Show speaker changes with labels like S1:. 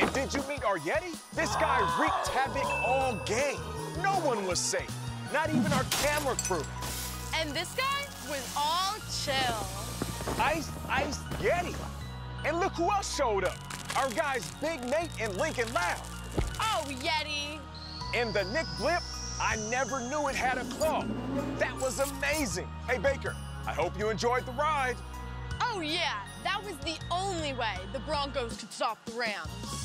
S1: And did you meet our Yeti? This guy wreaked havoc all game. No one was safe, not even our camera crew.
S2: And this guy was all chill.
S1: Ice Ice Yeti. And look who else showed up. Our guys Big Nate and Lincoln Loud.
S2: Oh, Yeti.
S1: And the Nick Blimp, I never knew it had a claw. That was amazing. Hey, Baker, I hope you enjoyed the ride.
S2: Oh, yeah. That was the only way the Broncos could stop the Rams.